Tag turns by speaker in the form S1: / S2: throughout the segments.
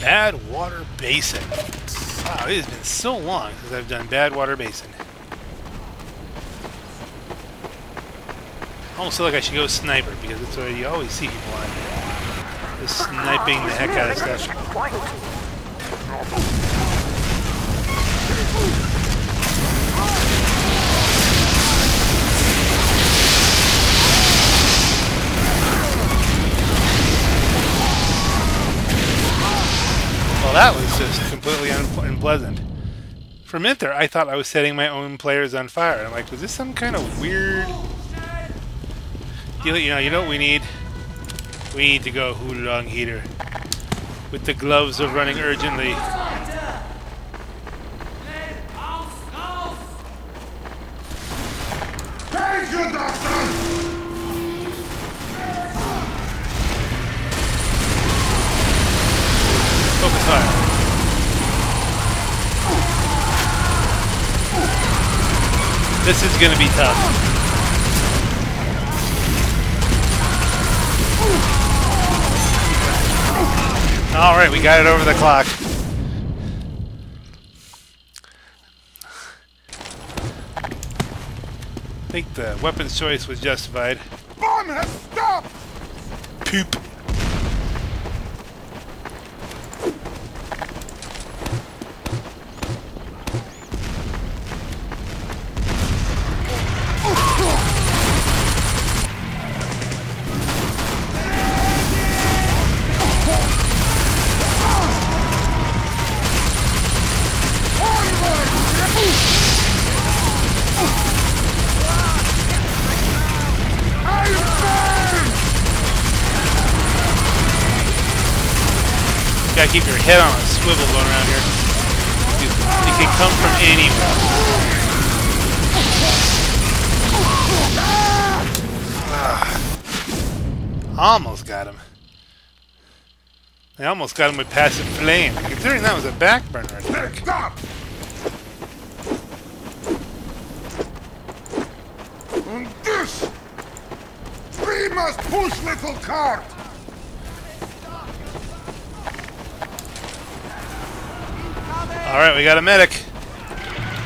S1: Badwater Basin. Wow, it has been so long since I've done Badwater Basin. Almost feel like I should go sniper because it's where you always see people on just sniping the heck out of stuff. That was just completely un- unpleasant. For a minute there, I thought I was setting my own players on fire. I'm like, was this some kind of weird you, you know, you know what we need? We need to go Huo-Long Heater with the gloves of running urgently. Focus fire. This is gonna be tough. Alright, we got it over the clock. I think the weapons choice was justified.
S2: Bomb has stopped!
S1: Poop. Keep your head on a swivel going around here. You, it can come from anywhere. Ah. Almost got him. I almost got him with passive flame. Considering that was a backburner attack.
S2: Stop! And this! We must push little cart!
S1: Alright, we got a medic.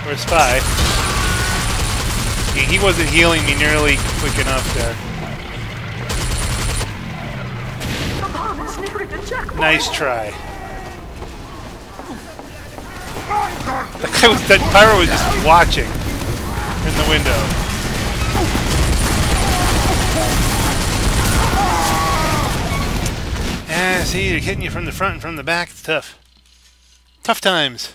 S1: Or a spy. He, wasn't healing me nearly quick enough there. Nice try. That guy was that pyro was just watching in the window. Yeah, see, they're hitting you from the front and from the back. It's tough. Tough times.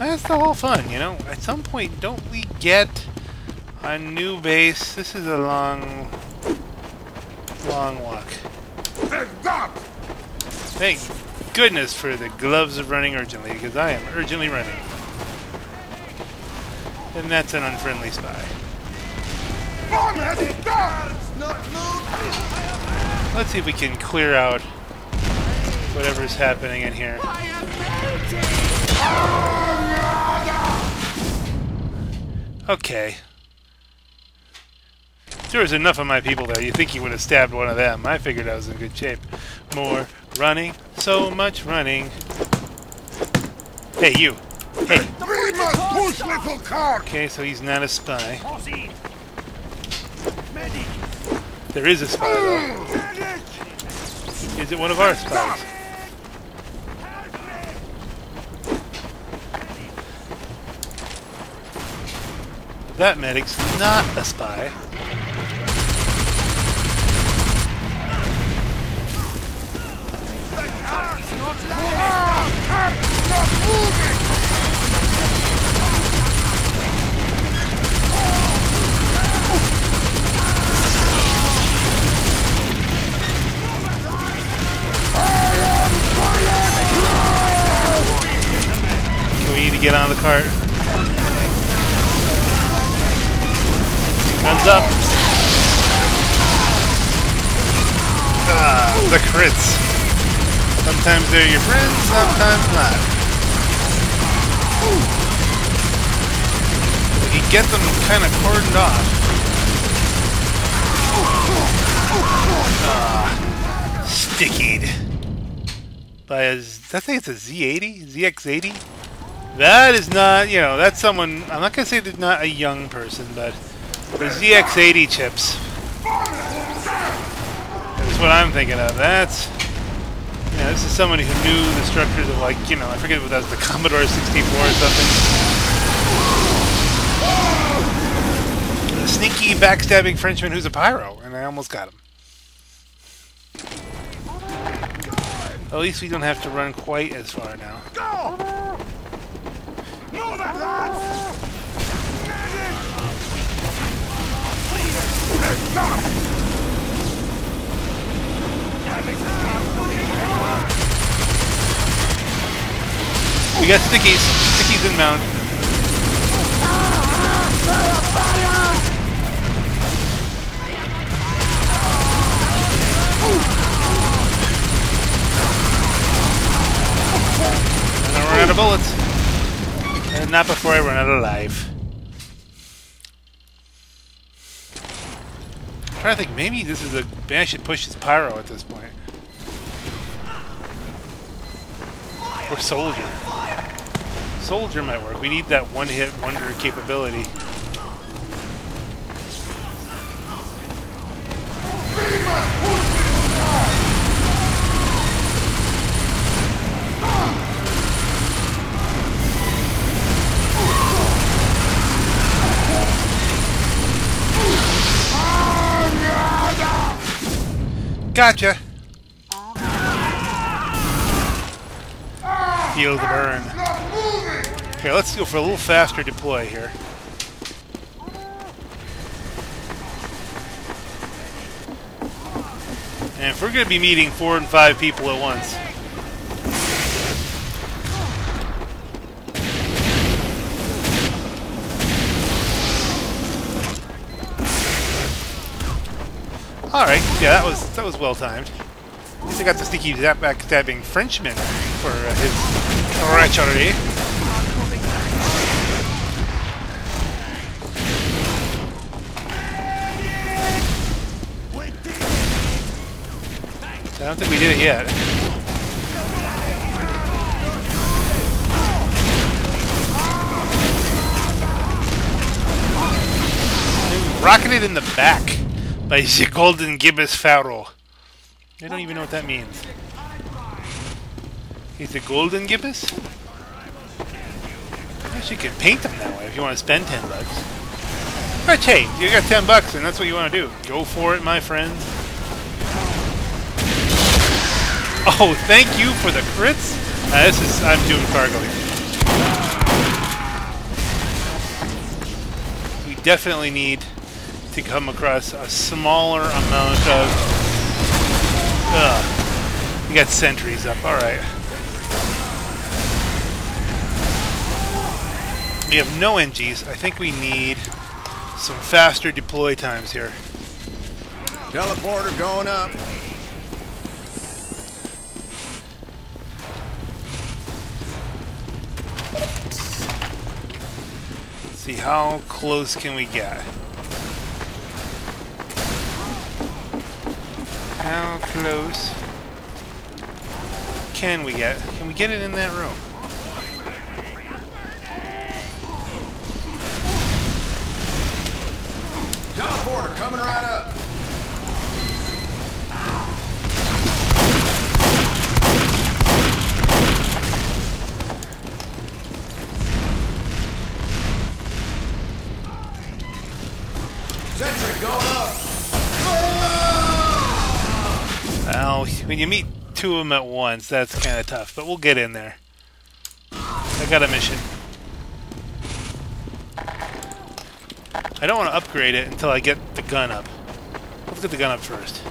S1: That's the whole fun, you know? At some point, don't we get a new base? This is a long, long walk. Thank goodness for the gloves of running urgently, because I am urgently running. And that's an unfriendly spy. Let's see if we can clear out whatever's happening in here. Okay. There was enough of my people there. You think you would have stabbed one of them. I figured I was in good shape. More running. So much running. Hey, you. Hey. Okay, so he's not a spy. There is a spy, though. Is it one of our spies? That medic's not a spy. We need to get on the cart. Guns up. Ah, the crits. Sometimes they're your friends, sometimes not. You get them kind of cordoned off. Ah, stickied. by a, I think it's a Z80, ZX80. That is not, you know, that's someone, I'm not going to say they're not a young person, but the ZX80 chips. That's what I'm thinking of. That's, yeah, this is someone who knew the structures of, like, you know, I forget what that was, the Commodore 64 or something. A sneaky, backstabbing Frenchman who's a pyro, and I almost got him. At least we don't have to run quite as far now.
S2: Go! Move it!
S1: We got stickies. Stickies inbound. And I run out of bullets. And not before I run out of life. I'm trying to think, maybe this is a. Maybe I should push this pyro at this point. Or soldier. Soldier might work. We need that one-hit wonder capability. Gotcha. Feel the burn. Here, let's go for a little faster deploy here. And if we're going to be meeting four and five people at once, yeah, that was that was well timed. At least I got the sneaky backstabbing Frenchman for uh, his treachery. I don't think we did it yet. Rocketed in the back by the Golden Gibbous Pharaoh. I don't even know what that means. He's a Golden Gibbous? I guess you can paint them that way if you want to spend 10 bucks. But hey, you got 10 bucks and that's what you want to do. Go for it, my friends. Oh, thank you for the crits. Uh, this is I'm doing cargo. We definitely need to come across a smaller amount of. Ugh. We got sentries up. All right. We have no NGs. I think we need some faster deploy times here.
S3: Teleporter going up.
S1: see how close can we get. How close can we get? Can we get it in that room? When you meet two of them at once, that's kind of tough, but we'll get in there. I got a mission. I don't want to upgrade it until I get the gun up. Let's get the gun up first.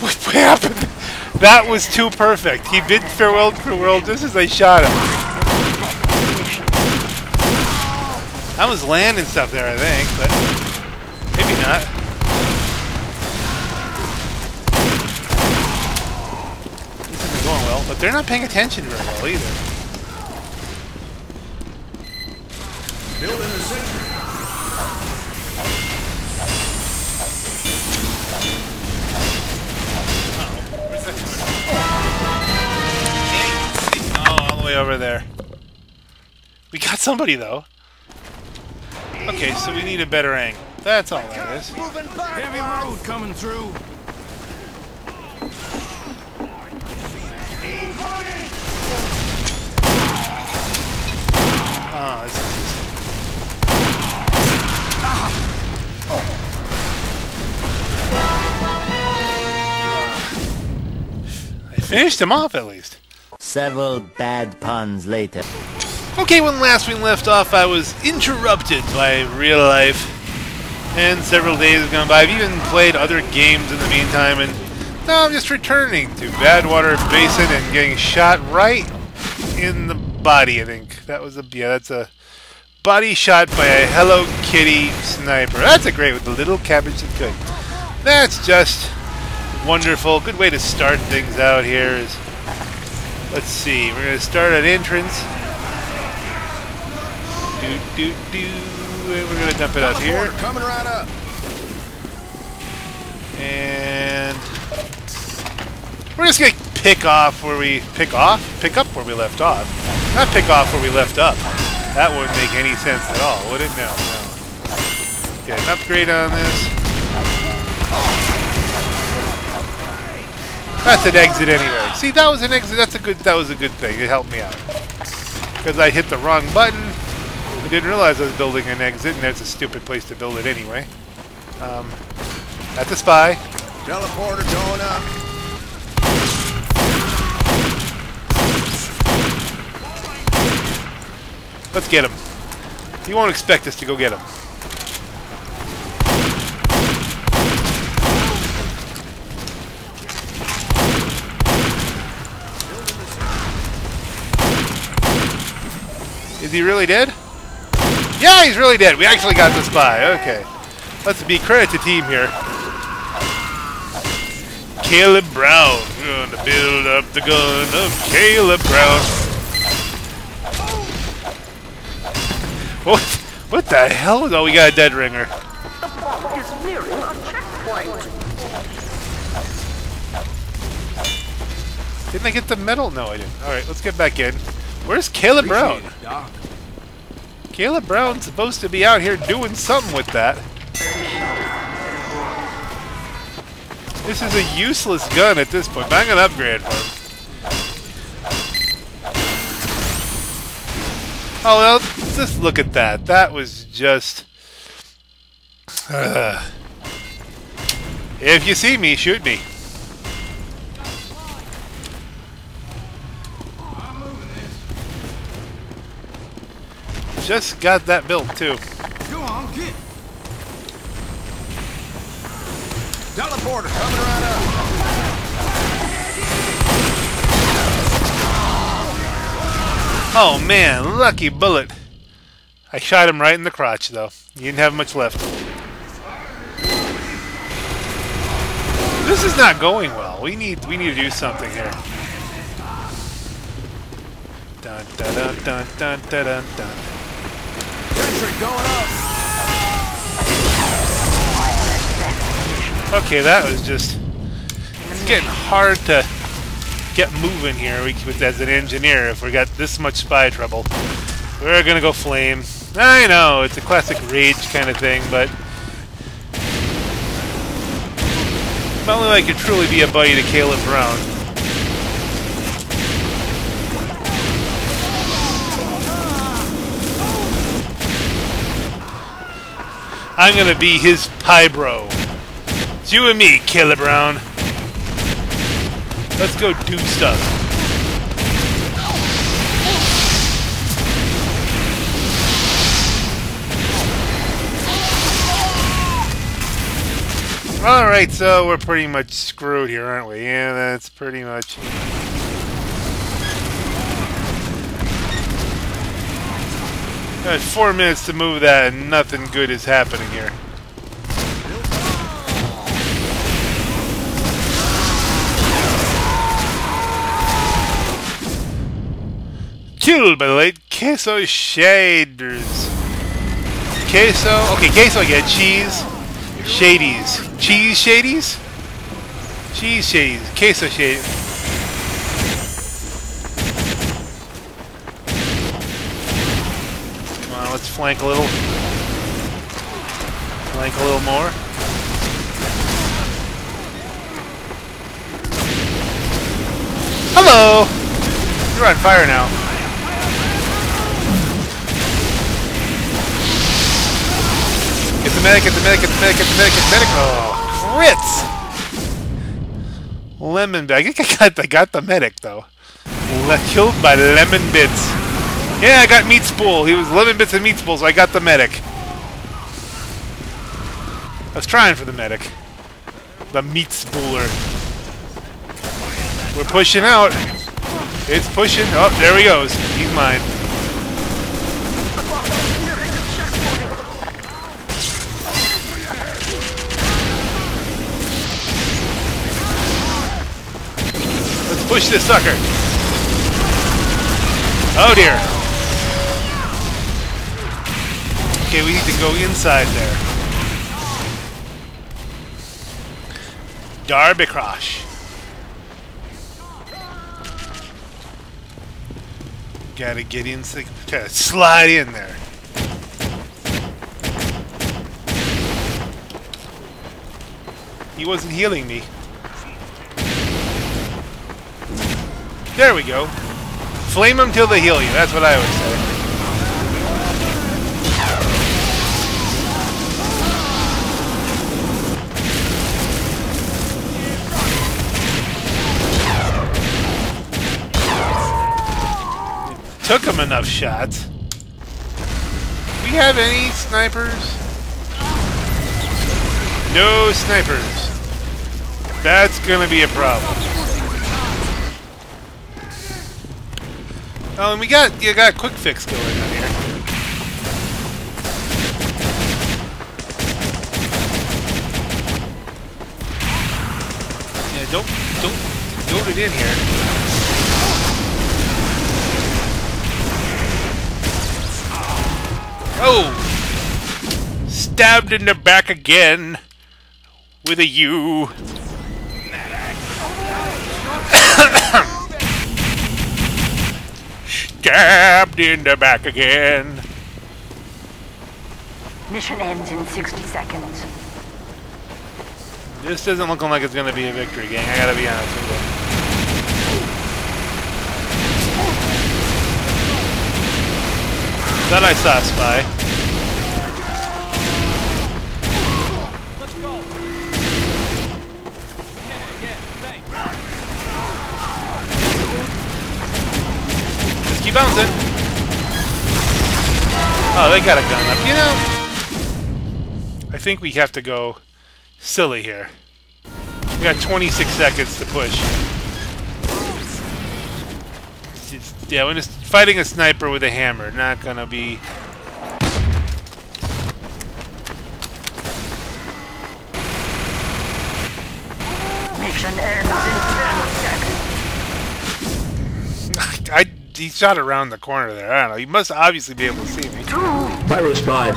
S1: What happened? That was too perfect. He bid farewell to the world just as I shot him. I was landing stuff there, I think, but maybe not. they're not paying attention very well either. Oh, all the way over there. We got somebody though. Okay, so we need a better angle. That's all that is.
S3: Heavy road coming through.
S1: Oh, this is I finished him off at least.
S4: Several bad puns later.
S1: Okay, when last we left off, I was interrupted by real life, and several days have gone by. I've even played other games in the meantime, and now I'm just returning to Badwater Basin and getting shot right in the body. I think that was a yeah, that's a body shot by a Hello Kitty sniper. That's a great with the little cabbage that could. That's just wonderful. Good way to start things out here is. Let's see. We're gonna start at entrance. Do do do. And we're gonna dump it out here.
S3: Coming right up.
S1: And we're just gonna pick off where we pick off, pick up where we left off. Not pick off where we left up. That wouldn't make any sense at all, would it? No, no. Get an upgrade on this. That's an exit anyway. See, that was an exit. That's a good. That was a good thing. It helped me out because I hit the wrong button. I didn't realize I was building an exit, and that's a stupid place to build it anyway. Um, at the spy.
S3: Teleporter going up.
S1: Let's get him. He won't expect us to go get him. Is he really dead? Yeah, he's really dead. We actually got the spy. Okay. Let's be credit to team here. Caleb Brown. We're gonna build up the gun of Caleb Brown. What? What the hell? Oh, we got a dead ringer.
S2: The bomb is nearing a checkpoint.
S1: Didn't I get the metal? No, I didn't. All right, let's get back in. Where's Caleb Brown?
S3: Appreciate it, Doc.
S1: Caleb Brown's supposed to be out here doing something with that. This is a useless gun at this point, but I'm gonna upgrade for him. Oh well, just look at that. That was just. Ugh. if you see me, shoot me. Just got that built too.
S3: Go on, get. Teleporter coming right up.
S1: Oh man, lucky bullet. I shot him right in the crotch though. He didn't have much left. This is not going well. We need we need to do something here. Dun dun dun dun dun dun dun dun.
S3: Sentry going up.
S1: Okay, that was just it's getting hard to get moving here we, as an engineer if we got this much spy trouble. We're gonna go flame. I know, it's a classic rage kind of thing, but if only I could truly be a buddy to Caleb Brown. I'm gonna be his pie bro. It's you and me, Caleb Brown. Let's go do stuff. Alright, so we're pretty much screwed here, aren't we? Yeah, that's pretty much... Got four minutes to move that and nothing good is happening here. Killed by the late queso shaders. Queso. Okay, queso. Get cheese. Shadies. Cheese Shadies? Cheese Shadies. Queso Shadies. let's flank a little. Flank a little more. Hello! You're on fire now. Get the medic, get the medic, get the medic, get the medic, get the medic. Oh, crits! Lemon bit. I think I got, I got the medic, though. Le killed by lemon bits. Yeah, I got meat spool. He was lemon bits and meat spool, so I got the medic. I was trying for the medic. The meat spooler. We're pushing out. It's pushing. Oh, there he goes. He's mine. Push this sucker. Oh dear. Okay, we need to go inside there. Darby Crush. Gotta get in, gotta slide in there. He wasn't healing me. There we go. Flame them till they heal you. That's what I always say. Took him enough shots. We have any snipers? No snipers. That's gonna be a problem. Oh, and we got you got a quick fix going on here. Yeah, don't don't load it in here. Oh! Stabbed in the back again with a U. Stabbed in the back again.
S2: Mission ends in 60 seconds.
S1: This isn't looking like it's gonna be a victory, gang. I gotta be honest with you. Thought I saw a spy. Keep bouncing. Oh, they got a gun up. You know, I think we have to go silly here. We got 26 seconds to push. It's- yeah, when it's fighting a sniper with a hammer, not gonna be.
S2: Mission in 10 seconds.
S1: I he shot around the corner there. I don't know. He must obviously be able to see me.
S5: Pyro's spy.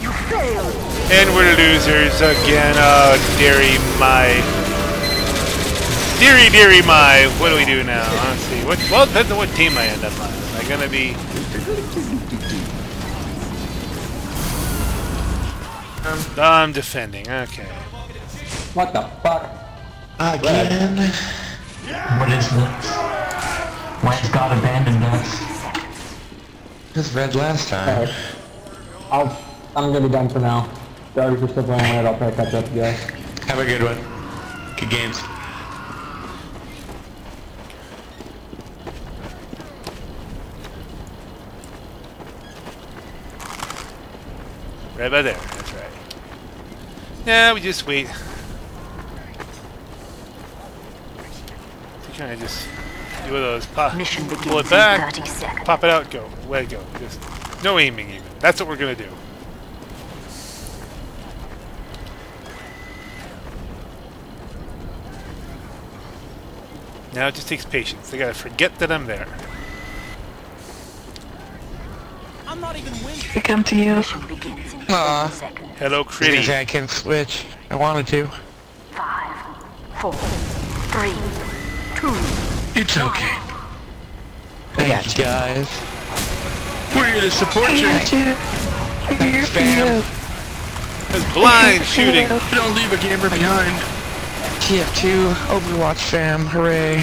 S2: You failed.
S1: And we're losers again. Oh, dearie my. Dearie, dearie my. What do we do now? Let's see. What, well, depends on what team I end up on. Am I going to be. I'm defending. Okay.
S6: What the fuck?
S5: Again.
S7: What is this? Why God abandoned us?
S5: Just red last time.
S6: Alright. I'll, I'm gonna be done for now. Sorry if you're still playing it, I'll probably catch up with guys.
S5: Have a good one. Good games.
S1: Right by there. That's right. Yeah, we just wait. So kind of just do one of those. Pop,
S2: Mission begins
S1: pull it back. Pop it out. Go. Let it go. Just no aiming even. That's what we're gonna do. Now it just takes patience. They gotta forget that I'm there.
S8: I'm not even
S2: Mission begins in 10
S5: Aw.
S2: seconds.
S1: Hello,
S5: Didn't
S1: Critty.
S5: I can switch. I wanted to.
S2: Five, four, three, two,
S5: It's okay. Thank you guys. We're here to support you. Spam.
S1: That's blind shooting.
S5: Don't leave a gamer behind. TF2, Overwatch fam, hooray.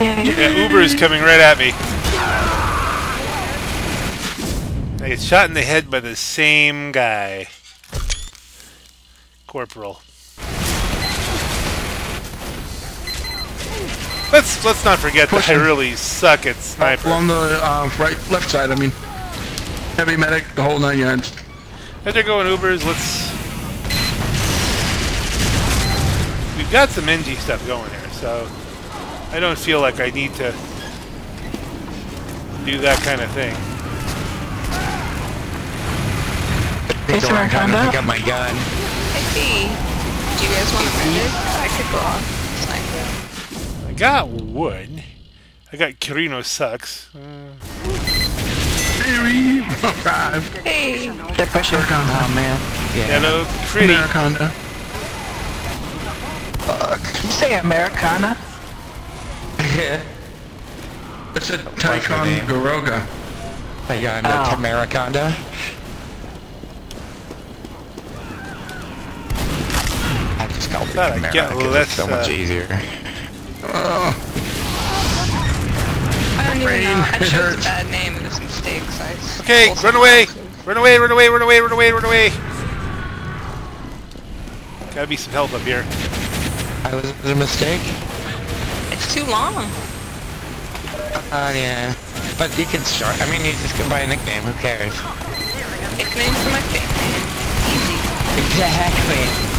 S1: Yeah, Uber is coming right at me. I get shot in the head by the same guy. Corporal. Let's let's not forget that I really suck at sniper.
S9: Along the uh, right, left side, I mean. Heavy medic, the whole nine yards.
S1: As they're going Ubers, let's. We've got some NG stuff going here, so I don't feel like I need to do that kind of thing.
S5: Hey,
S8: Sir
S5: time to pick up my gun.
S10: Hey, do you guys want a medic? I could go on sniper.
S1: I got one. I got Kirino sucks. Uh,
S9: Theory, five.
S10: Hey,
S8: They're pushing. Oh man.
S1: Hello, pretty.
S9: Americana.
S8: Did you say Americana? Yeah.
S9: It's a
S5: my
S9: Tycon
S5: name?
S9: Garoga.
S5: My gun,
S8: Oh.
S5: oh. Tamaraconda. I just called it
S1: Thought I'd get
S5: Tamara because
S1: less,
S5: it's so much
S1: uh,
S5: easier.
S9: Oh,
S10: I don't even know. I
S9: it
S10: chose a bad name. It was a mistake. So I s-
S1: Okay,
S10: pulled
S1: run away! Run away, run away, run away, run away, run away! Gotta be some help up here.
S5: I was it a mistake?
S10: It's too long.
S5: Uh, yeah. But you can start. I mean, you just go buy a nickname. Who cares?
S10: Nickname for my fake name. Easy.
S5: Exactly.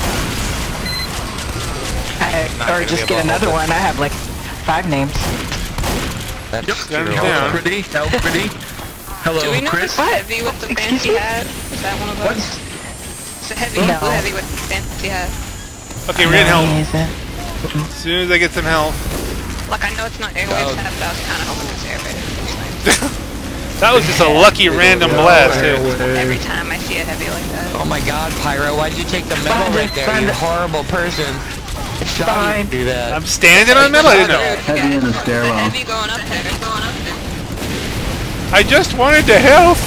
S8: I, or just get another one. I have like five names.
S5: That's
S1: Gun
S5: true.
S1: down.
S9: pretty, hell pretty. Hello,
S10: Do we know
S9: Chris.
S10: this heavy with the
S8: Excuse
S10: fancy
S8: me?
S10: hat? Is that one of
S9: What?
S10: those? It's a heavy,
S8: No.
S10: blue heavy with the fancy hat.
S1: Okay, we're getting help. As soon as I get some help.
S10: Like I know it's not airwaves
S5: Oh.
S10: hat, but I was kind of hoping it was airwaves.
S1: That was just a lucky random blast, too.
S10: Every time I see a heavy like that.
S5: Oh my god, Pyro, why'd you take the
S8: metal
S5: right there,
S8: find
S5: you horrible person? I shot you
S8: Fine.
S5: to do that.
S1: I'm standing on metal? I didn't know.
S10: Heavy in the stairwell. heavy going up there. Going up there.
S1: I just wanted to help!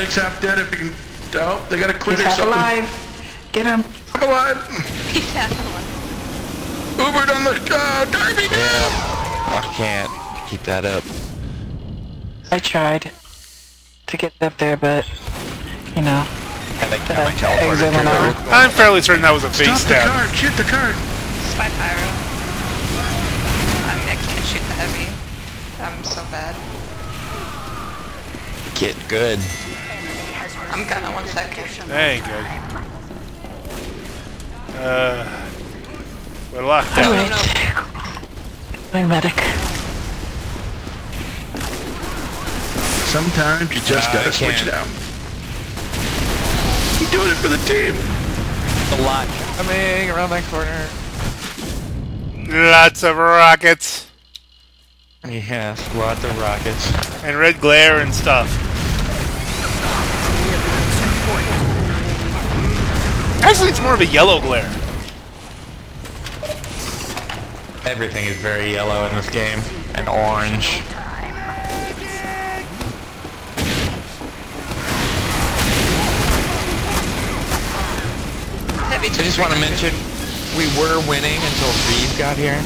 S9: Medic's half dead if you can. Oh, they got a clear
S8: He's half
S9: something.
S8: alive. Get him.
S9: I'm alive.
S10: He's half alive.
S9: Ubered on the uh, Darby.
S5: I can't keep that up.
S8: I tried to get up there, but you know.
S5: I think
S8: the
S5: I might teleport
S8: exit
S5: it
S8: went
S5: through.
S8: over.
S1: I'm fairly certain that was a face
S9: Stop the
S1: stab.
S9: card. Shoot the card.
S10: Spy pyro. I mean, I can't shoot the heavy. I'm so bad.
S5: Get good.
S10: I'm gonna one second.
S1: That ain't good. Uh, we're locked
S10: No,
S1: down.
S10: no, no.
S8: My medic.
S9: Sometimes you just
S5: Uh,
S9: gotta switch it out. You're doing it for the team.
S5: A lot coming around that corner.
S1: Lots of rockets.
S5: Yes, lots of rockets.
S1: And red glare and stuff. Actually, it's more of a yellow glare.
S5: Everything is very yellow in this game. And orange. I just want to mention, we were winning until Reeve got here.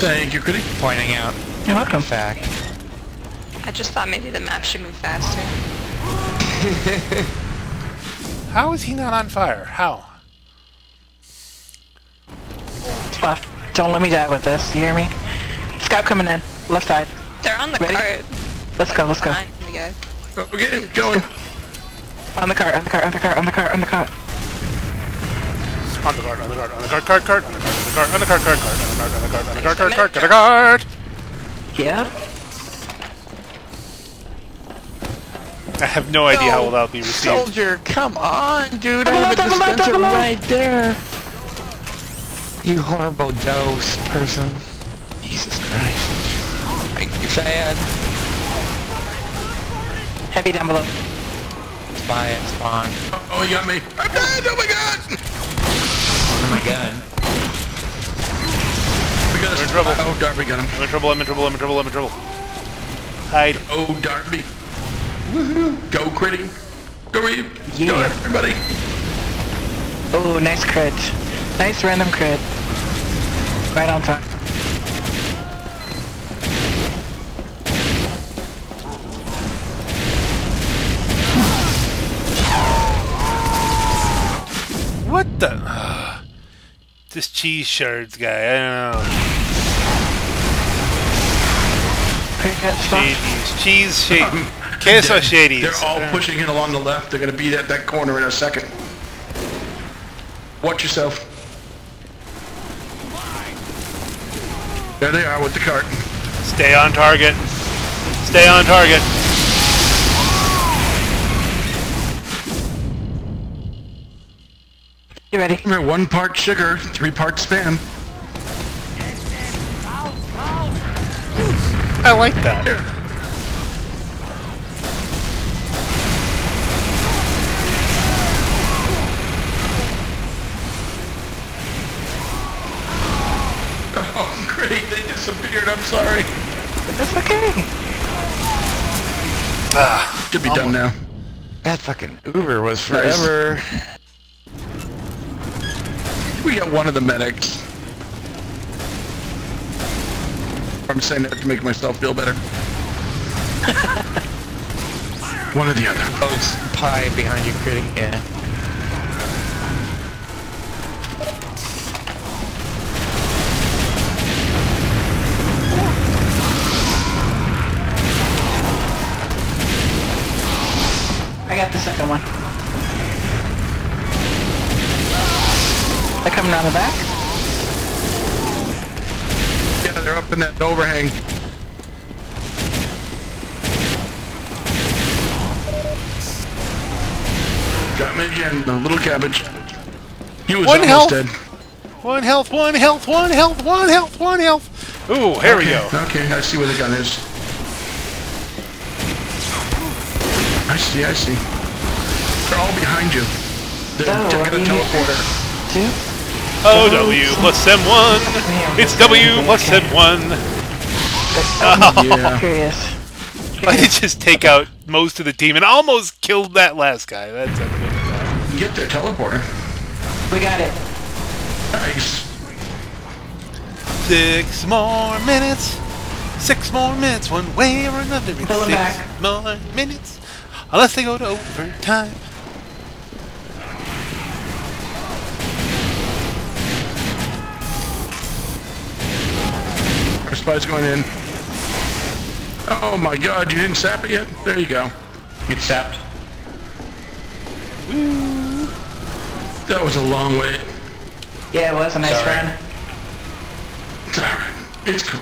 S9: Thank you, Critic.
S5: Pointing out
S8: You're
S5: a
S8: welcome.
S5: fact.
S10: I just thought maybe the map should move faster.
S1: How is he not on fire? How?
S8: Left. Don't let me die with this. You hear me? Scout coming in. Left side.
S10: They're on the
S8: Ready?
S10: cart.
S8: Let's go. Let's go.
S10: Behind the guy.
S9: Oh, we're getting going.
S8: On the cart. On the cart. On the cart. On the cart. On the cart.
S1: On the guard, on the guard, on the guard, cart, cart, on the guard, on the guard, on the guard, cart, cart, on the guard, on the guard, on the guard, cart, cart, on the guard.
S8: Yeah.
S1: I have no idea how well that'll be received.
S5: Soldier, come on, dude! I have a
S8: up, double up,
S5: dispenser right there. You horrible dose person. Jesus Christ. Make me sad.
S8: Heavy down below.
S5: Spy and spawn.
S9: Oh, you got me. I'm dead. Oh my god.
S5: Oh my gun.
S9: We got
S1: We're in trouble.
S9: Oh, Darby got him.
S1: I'm in trouble, I'm in trouble, I'm in trouble, I'm in trouble. Hide.
S9: Oh, Darby. Woohoo. Go, Critty. Go, Reeve. Go,
S8: Yeah.
S9: everybody.
S8: Oh, nice crit. Nice random crit. Right on time.
S1: What the? This cheese shards guy, I don't know.
S8: Crit got.
S1: Shadies. Cheese shade. Queso shadies.
S9: They're all pushing in along the left. They're gonna be at that corner in a second. Watch yourself. There they are with the cart.
S1: Stay on target. Stay on target.
S8: You ready?
S9: Remember, one part sugar, three parts spam.
S1: I like that.
S9: Oh, great, they disappeared. I'm sorry.
S8: That's okay.
S9: Ah, Should be done now.
S5: That fucking Uber was forever.
S9: We got one of the medics. I'm saying that to make myself feel better. one or the other.
S5: Oh, it's pie behind you, Critty. Yeah.
S8: I got the second one. They're coming around the back.
S9: Yeah, they're up in that overhang. Got me again, the little cabbage. He was
S1: One
S9: almost
S1: health.
S9: dead.
S1: One health, one health, one health, one health, one health. Ooh, here we go.
S9: Okay, I see where the gun is. I see, I see. They're all behind you. They're
S8: Oh,
S9: taking a
S8: are you-
S9: teleporter.
S8: Two.
S1: Oh, W plus M1. It's W plus M1.
S9: Yeah.
S8: Curious.
S1: I did just take out most of the team and almost killed that last guy. That's a good guy.
S9: Get their teleporter.
S8: We got it.
S9: Nice.
S1: Six more minutes. Six more minutes, one way or another. It's
S8: Pull it
S1: six
S8: back.
S1: more minutes. Unless they go to overtime.
S9: Our spy's going in. Oh my god, you didn't sap it yet? There you go.
S7: Get sapped.
S9: That was a long way.
S8: Yeah, it was a nice
S7: Sorry.
S8: run.
S9: It's alright. It's cool.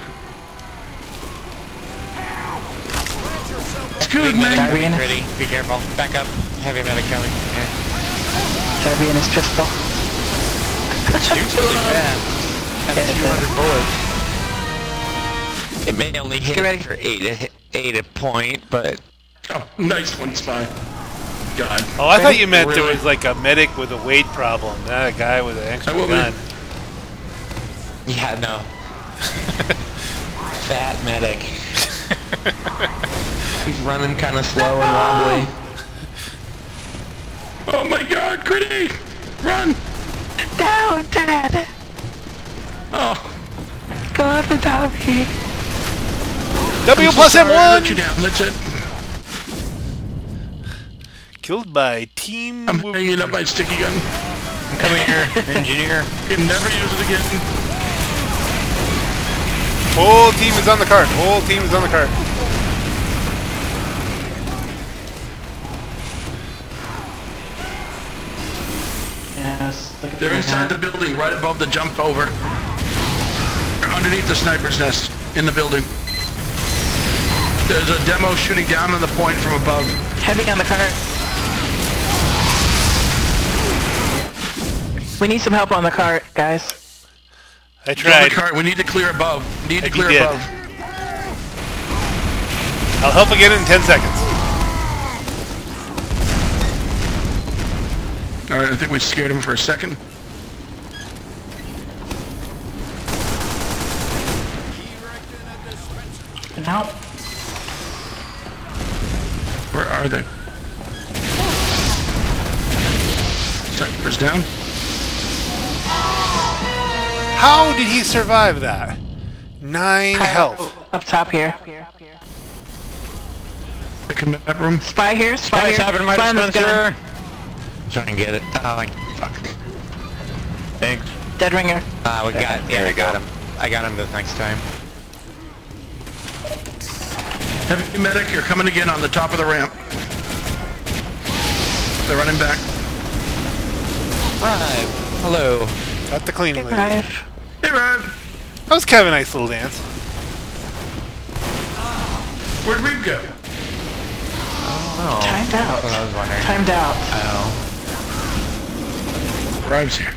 S9: It's good, man.
S8: Darby in,
S5: Critty, be careful. Back up. Heavy medic coming. Yeah.
S8: Darby in his pistol.
S5: Shoots really bad.
S8: Yeah, it
S5: 200 bullets. It may only hit
S8: Get ready.
S5: for eight a, eight a point, but
S9: Oh, nice one, spy. God.
S1: Oh, I thought you meant there was like a medic with a weight problem, not a guy with an extra
S9: I will be.
S1: gun.
S5: yeah, no. Fat medic. He's running kind of slow and wobbly.
S9: Oh my god, Critty! Run!
S8: Down, Dad.
S9: Oh,
S8: Go on for Darby.
S1: W
S9: I'm so
S1: plus
S9: sorry I let you
S1: M1!
S9: down. That's it.
S1: Uh, Killed by Team...
S9: I'm
S1: Wo-
S9: hanging up my sticky gun.
S5: Come here, engineer.
S9: Can never use it again.
S1: Whole team is on the cart. Whole team is on the cart.
S8: Yes. Look at
S9: They're
S8: the
S9: inside the building, right above the jump over. They're underneath the sniper's nest, in the building. There's a demo shooting down on the point from above.
S8: Heavy on the cart. We need some help on the cart, guys.
S1: I
S9: Kill
S1: tried.
S9: the cart. We need to clear above. Need to
S1: And
S9: clear
S1: he did.
S9: above.
S1: I'll help again in 10 seconds.
S9: Alright, I think we scared him for a second.
S8: Nope.
S9: Where are they? Snipers down.
S1: How did he survive that? Nine health.
S8: Up top here.
S9: Pick in that room.
S8: Spy here. Spy
S5: Spies
S8: here.
S5: having my
S8: Spy on this gun.
S5: dispenser. Try and get it. Oh, like, fuck. Thanks.
S8: Dead ringer.
S5: Ah, we got. Yeah, I got him. I got him this next time.
S9: Heavy medic, you're coming again on the top of the ramp. They're running back.
S5: Five. Hello.
S1: Got the cleaning lady.
S8: Five.
S9: Hey, Ryan.
S1: That was kind of a nice little dance.
S9: Where'd Reed go?
S5: Oh.
S8: Timed out.
S5: That's what I was wondering.
S8: Timed out.
S5: Oh.
S9: Rive's here.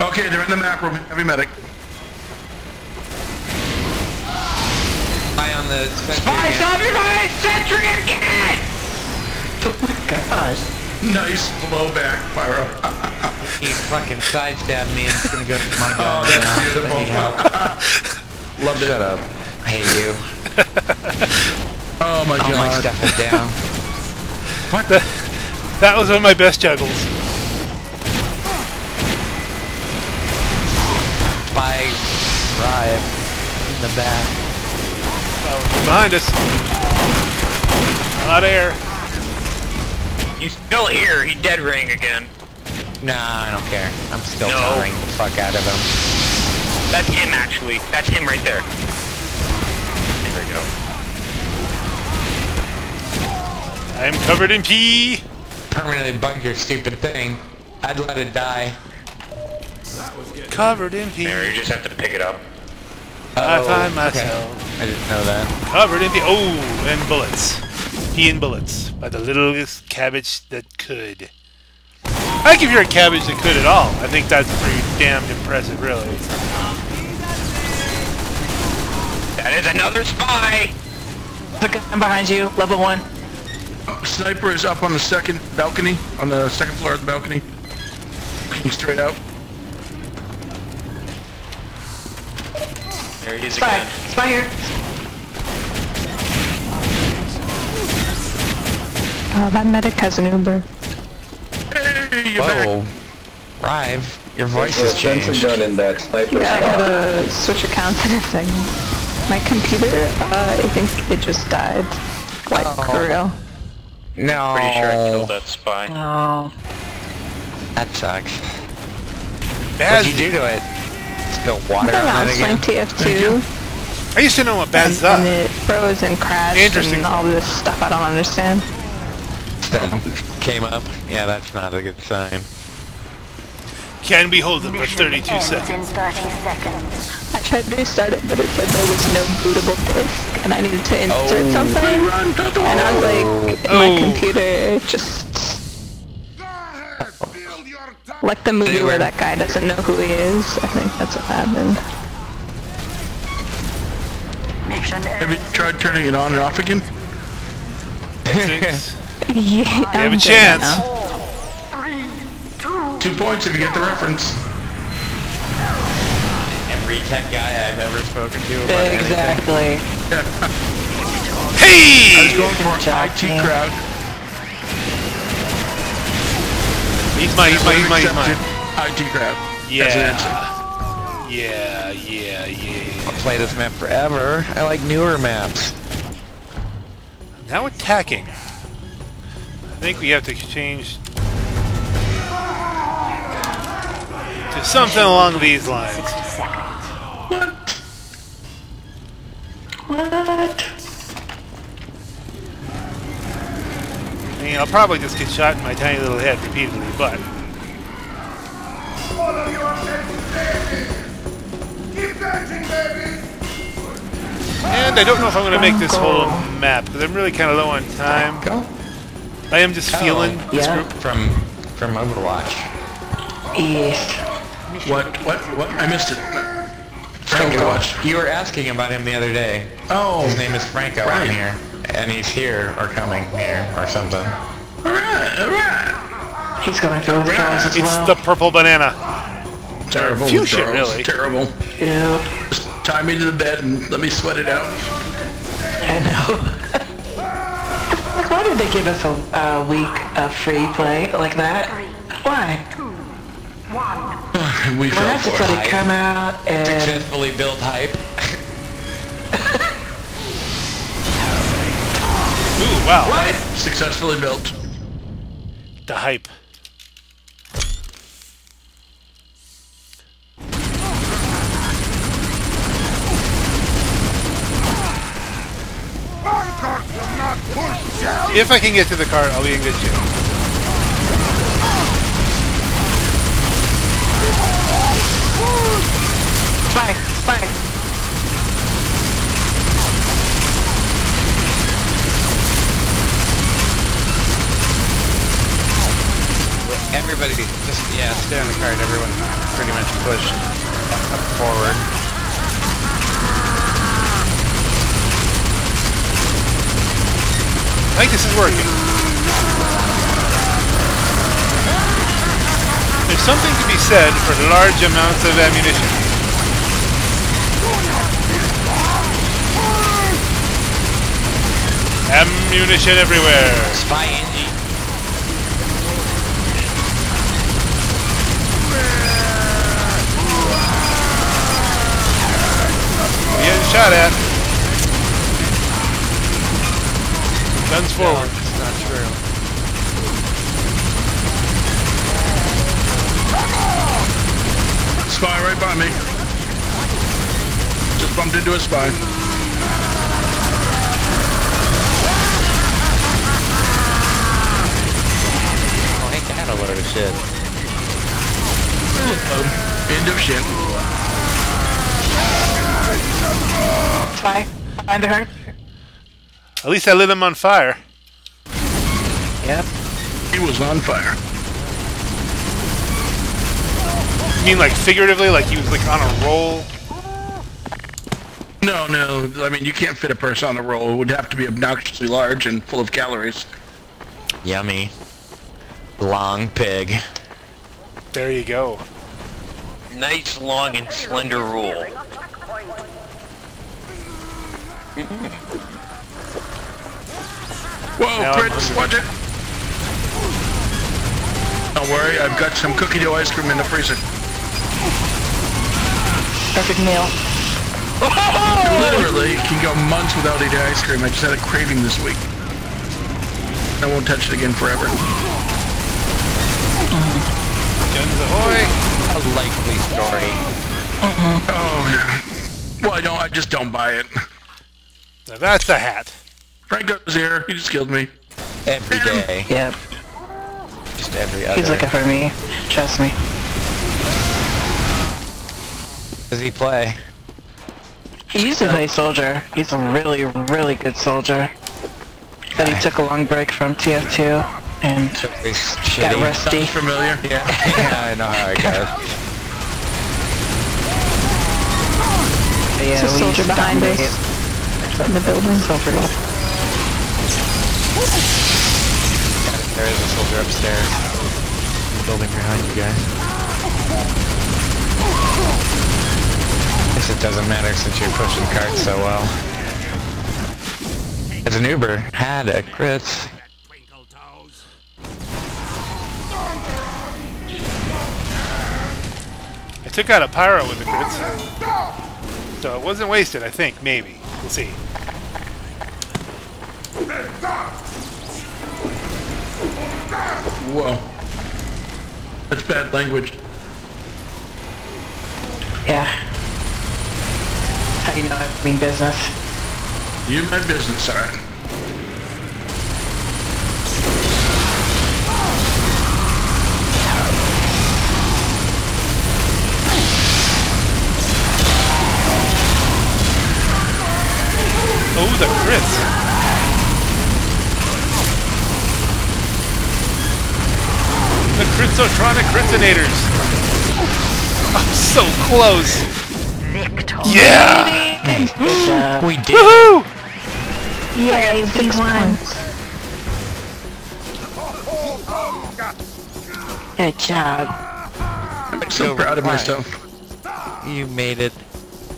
S9: Okay, they're in the map room. Heavy medic.
S5: Eye on the dispenser.
S8: Spy,
S5: again.
S8: stop your guys! Sentry again! Oh my gosh.
S9: Nice blowback, Pyro.
S5: He fucking sidestabbed me and it's gonna go to my
S9: Oh,
S5: gun.
S9: that's
S5: now.
S9: beautiful.
S5: Need help.
S9: Loved it.
S5: Shut up. I hate you.
S9: Oh my god.
S5: All my
S9: god.
S5: stuff is down.
S1: That, that was one of my best juggles.
S5: By drive in the back.
S1: Behind us. Hot air.
S11: He's still here. He dead ring again.
S5: Nah, I don't care. I'm still
S11: No.
S5: powering the fuck out of him.
S11: That's him, actually. That's him right there. There we go.
S1: I am covered in pee.
S5: Permanently bug your stupid thing. I'd let it die.
S1: Covered in pee.
S11: There, you just have to pick it up.
S1: I oh, find
S5: Oh, okay.
S1: myself
S5: I didn't know that.
S1: covered in the Oh, and bullets. Pee and bullets by the littlest cabbage that could. I think if you're a cabbage that could at all, I think that's pretty damned impressive, really.
S11: That is another spy!
S8: The gun behind you, level one.
S9: Sniper is up on the second balcony, on the second floor of the balcony. Looking straight out.
S11: There he is
S8: Spy.
S11: again.
S8: Spy here.
S12: Oh, that medic has an Uber.
S9: Hey, you're
S5: Whoa.
S9: back.
S5: Rive, your voice has changed.
S12: Yeah, I gotta switch accounts in a second. My computer, uh, I think it just died. Like, for real.
S5: No.
S11: Pretty sure I killed that spy.
S8: No.
S5: That sucks.
S1: Baz,
S5: What'd you do to it? Spill water
S12: I
S5: on it again?
S12: TF2,
S1: I used to know what
S12: and,
S1: Baz
S12: and it froze and crashed
S1: Interesting.
S12: and all this stuff I don't understand.
S5: Came up. Yeah, that's not a good sign.
S1: Can we hold holden for 32 seconds.
S2: in 30 seconds.
S12: I tried to restart it, but it said there was no bootable disk, and I needed to insert
S5: Oh.
S12: something. And I was like,
S1: Oh.
S12: my computer just... Like the movie where that guy doesn't know who he is. I think that's what happened.
S9: Have you tried turning it on and off again?
S1: Six.
S12: Yeah,
S1: have
S12: I'm
S1: a chance.
S12: now.
S9: Two points if you get the reference.
S5: Every tech guy I've ever spoken to about anything.
S8: Exactly.
S9: I was going for
S8: job,
S9: IT crowd.
S1: He's mine, he's mine, he's mine, he's mine.
S9: Accepted. IT crowd. That's an.
S1: Yeah. Yeah, yeah, yeah.
S5: I'll play this map forever. I like newer maps.
S1: Now attacking. I think we have to change to something along these lines.
S2: 60 seconds.
S8: What?
S1: Mean, I'll probably just get shot in my tiny little head repeatedly, but and I don't know if I'm going to make this whole map because I'm really kind of low on time. I am just feeling oh, this
S8: yeah.
S1: group.
S5: From from Overwatch.
S8: East.
S9: What? What? What? I missed it. Franco.
S5: Overwatch. You were asking about him the other day.
S9: Oh.
S5: His name is Franco
S9: Right.
S5: on here. And he's here or coming here or something.
S9: Alright, alright.
S8: He's going through withdrawals as
S1: It's
S8: well.
S1: the purple banana.
S9: Terrible.
S1: Fuchsia,
S9: withdrawals.
S1: really.
S9: Terrible.
S8: Yeah.
S9: Tie me to the bed and let me sweat it out.
S8: I know. like, why did they give us a, a week of free play like that? Why?
S9: we
S8: We're
S9: fell
S8: not
S9: for
S8: just let
S9: it.
S8: it come out and
S5: Successfully build hype.
S1: Ooh, wow.
S9: Successfully built.
S1: The hype. If I can get to the cart, I'll be in good shape.
S8: spike, spike.
S5: Everybody, just, yeah, stay on the card. Everyone pretty much pushed up forward.
S1: I think this is working. There's something to be said for large amounts of ammunition. Ammunition everywhere.
S5: Spy Angie.
S1: We're getting shot at. Guns forward.
S5: It's not true.
S9: Spy right by me. Just bumped into a spy.
S5: Oh, ain't that a load of shit.
S9: End of shit.
S8: Spike. Find her.
S1: At least I lit him on fire.
S8: Yep.
S9: He was on fire.
S1: You mean like figuratively, like he was like on a roll?
S9: No, no. I mean, you can't fit a person on a roll. It would have to be obnoxiously large and full of calories.
S5: Yummy. Long pig.
S1: There you go.
S11: Nice, long, and slender rule.
S9: Whoa,
S1: Now I'm
S9: crits, watch it. Don't worry, I've got some cookie dough ice cream in the freezer.
S8: Perfect meal.
S9: Literally, can go months without eating ice cream. I just had a craving this week. I won't touch it again forever.
S1: Guns ahoy!
S5: A likely story.
S9: Oh, yeah. Well, I don't. I just don't buy it.
S1: Now that's a hat.
S9: Franco's here. He just killed me.
S5: Every day.
S8: Yep.
S5: Just every other.
S8: He's looking for me. Trust me.
S5: Does he play?
S8: He used to play soldier. He's a really, really good soldier. But he took a long break from TF2 and
S5: He's
S8: got
S5: shitty.
S8: rusty.
S9: Sounds familiar.
S5: Yeah, I know how it goes.
S8: Yeah,
S12: There's a soldier behind
S8: dominate
S12: us. In the building.
S8: Soldier.
S5: There is a soldier upstairs. Building behind you guys. Guess it doesn't matter since you're pushing carts so well. As an Uber had a crits.
S1: I took out a pyro with the crits. So it wasn't wasted, I think. Maybe. We'll see.
S9: Whoa. That's bad language.
S8: Yeah. How do you know I mean business?
S9: You my business, alright.
S1: Oh, the crits! The Critsotronic Critsinators! I'm so close!
S2: Victor.
S1: Yeah!
S8: Good.
S5: We did.
S1: Woohoo!
S12: Yay, big one.
S8: Good job.
S9: I'm so proud of myself.
S5: You made it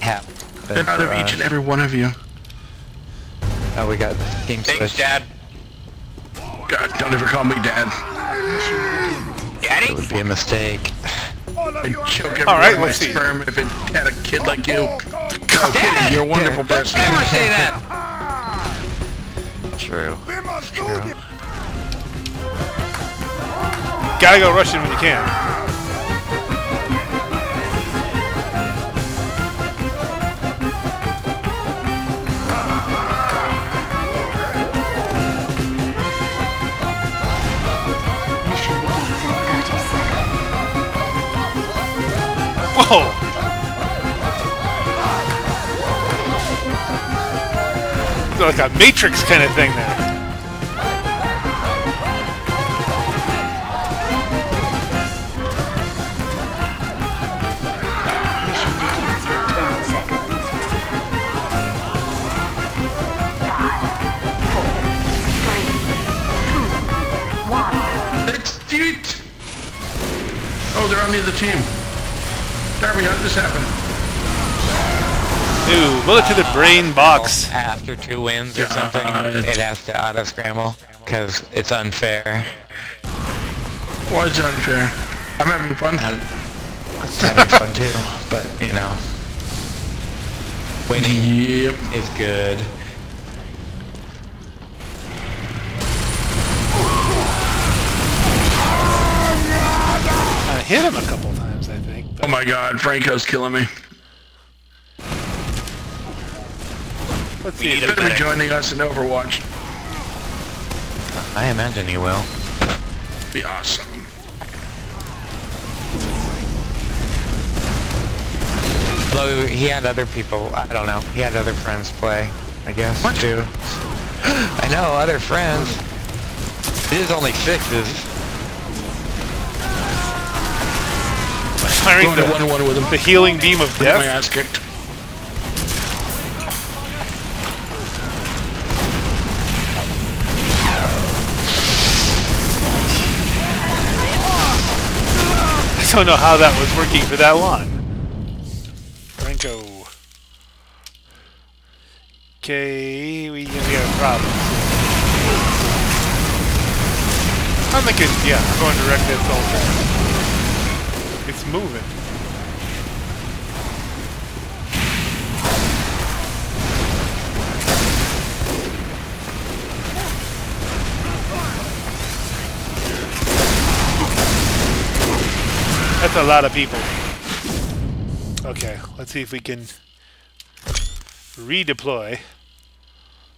S5: happen. happen
S9: Get out of each and every one of you.
S5: We got team
S11: Thanks,
S5: switch.
S11: Dad.
S9: God, don't ever call me dad.
S5: It
S11: Daddy?
S5: would be a mistake.
S9: I'd choke every
S1: All right,
S9: one of my
S1: let's see.
S9: sperm if it had a kid like you. No kidding, you're a wonderful person.
S11: Never say that.
S5: True. True.
S1: Gotta go Russian when you can. Whoa! Like a Matrix kind of thing there.
S2: Mission begins in 10 seconds. Five, four, three, two, one.
S9: It's. Oh, they're on the other team. Darby, how did this happen?
S1: Ooh, bullet to the brain box.
S5: After two wins or something, it has to auto scramble because it's unfair.
S9: Why is it unfair? I'm having fun.
S5: It's having fun too, but you know, winning
S9: Yep.
S5: is good.
S1: I hit him a couple times, I think.
S9: Oh my god, Franco's killing me.
S1: Let's see.
S9: He's
S1: if
S9: gonna be joining us in Overwatch.
S5: I imagine he will.
S9: Be awesome.
S5: Though he had other people, I don't know. He had other friends play, I guess, what? too. I know, other friends. This is only sixes.
S1: Firing
S9: Going
S1: the,
S9: one-on-one with him.
S1: the healing beam of
S9: Get my
S1: death.
S9: ass kicked.
S1: I don't know how that was working for that long. Franco. Okay, we, we got a problem. I'm thinking, yeah, I'm going direct at Soldier. It's moving. That's a lot of people. Okay, let's see if we can redeploy.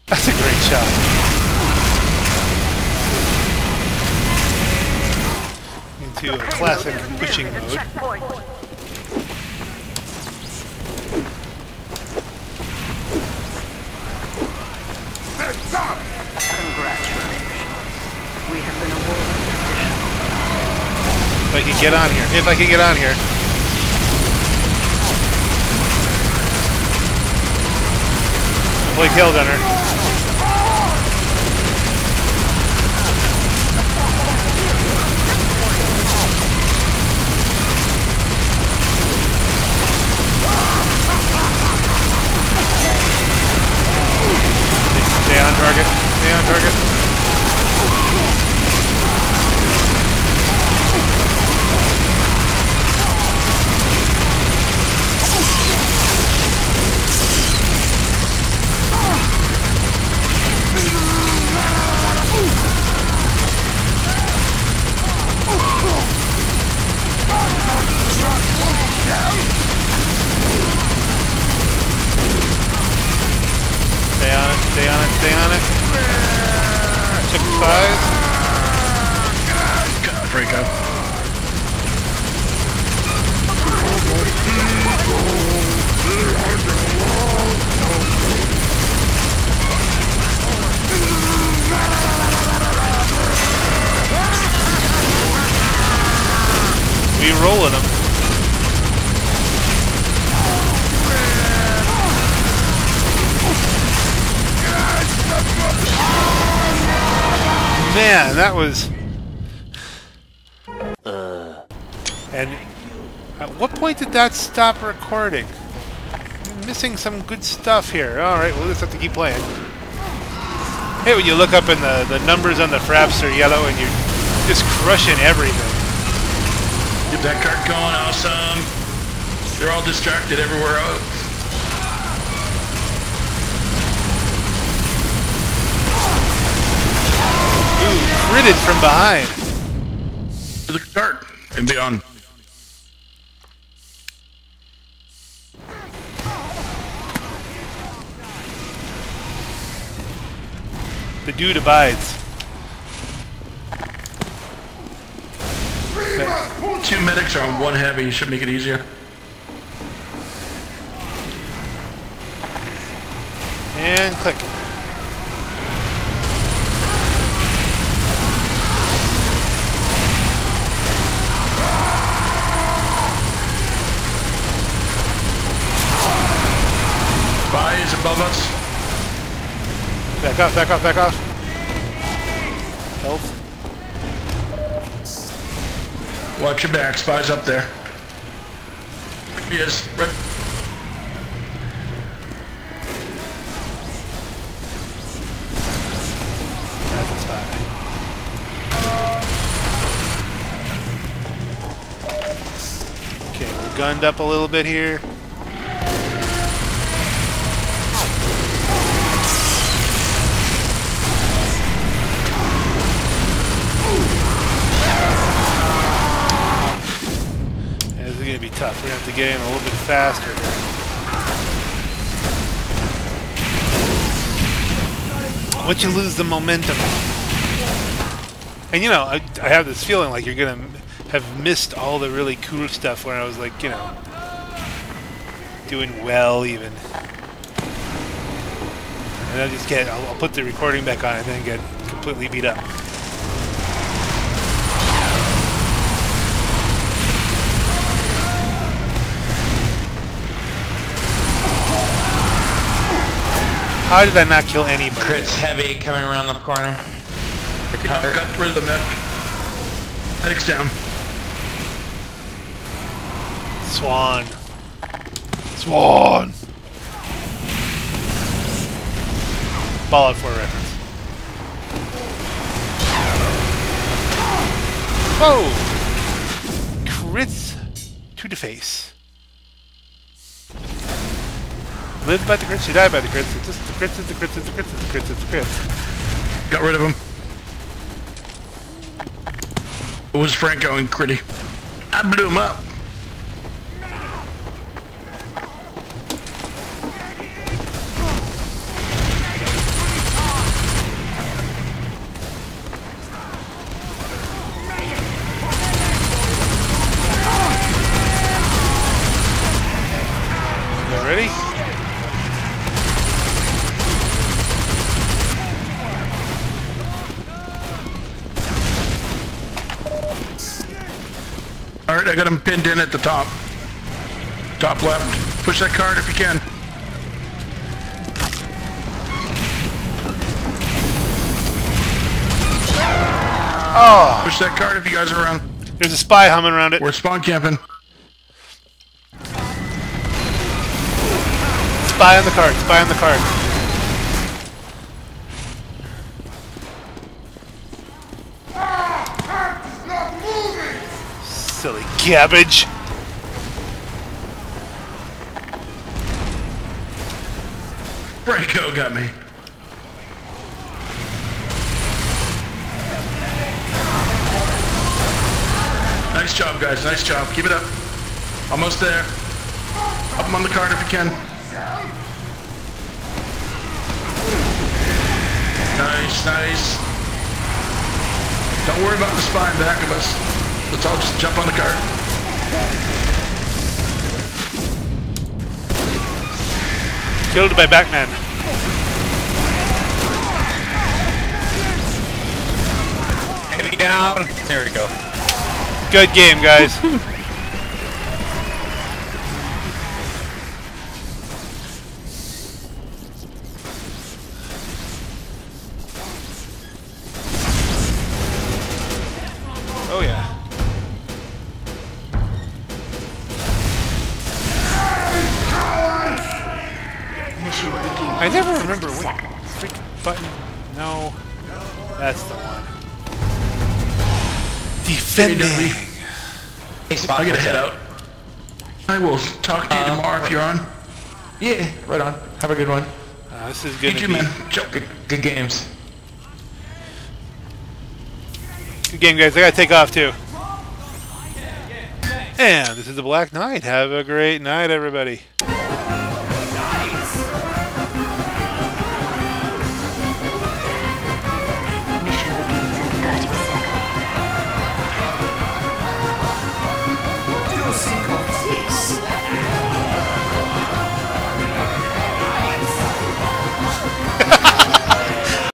S1: That's a great shot. Into a classic pushing mode. If I can get on here. If I can get on here. Blake Hill Gunner. Stay on target. Stay on target. Stay on it, stay on it, stay on it. Check the size.
S9: God, Franco.
S1: We rolling them. Man, that was. Uh. And at what point did that stop recording? missing some good stuff here. Alright, we'll just have to keep playing. Hey, when you look up and the, the numbers on the fraps are yellow and you're just crushing everything.
S9: Get that cart going, awesome. They're all distracted everywhere else.
S1: Ooh, critted from behind.
S9: To the cart and beyond.
S1: The dude abides.
S9: Two medics are on one heavy, should make it easier.
S1: And click.
S9: Spy is above us.
S1: Back off, back off, back off. Health.
S9: Watch your back, spy's up there. He is. Right.
S1: Okay, we're gunned up a little bit here. Tough. We're gonna have to get in a little bit faster here. Once you lose the momentum. And you know, I, I have this feeling like you're gonna have missed all the really cool stuff when I was like, you know, doing well even. And I'll just get, I'll, I'll put the recording back on and then get completely beat up. How did I not kill anybody?
S5: Crit's heavy coming around the corner. The
S9: Got,
S5: cart.
S9: got rid of the medic. Medic's down.
S1: Swan. Swan! Ball out for reference. Whoa! Crits to the face. Live by the crits, you die by the crits. It's just the crits, it's the crits, it's the crits, it's the crits, it's the crits.
S9: Got rid of him. It was Franco and Critty. I blew him up. I got him pinned in at the top. Top left. Push that card if you can.
S1: Oh!
S9: Push that card if you guys are around.
S1: There's a spy humming around it.
S9: We're spawn camping.
S1: Spy on the card, spy on the card. Silly cabbage.
S9: Franco got me. Nice job, guys. Nice job. Keep it up. Almost there. Up him on the card if you can. Nice, nice. Don't worry about the spine back of us. Let's all just jump on the cart.
S1: Killed by Batman.
S5: Heavy down. There we go.
S1: Good game, guys. Defending.
S9: I gotta head out. I will talk to you tomorrow if you're on.
S5: Yeah, right on. Have a good one.
S1: Uh, this is
S9: You
S1: gonna
S9: too,
S1: be
S9: man.
S5: Good, good games.
S1: good game, guys. I gotta take off too. And this is the Black Knight. Have a great night, everybody.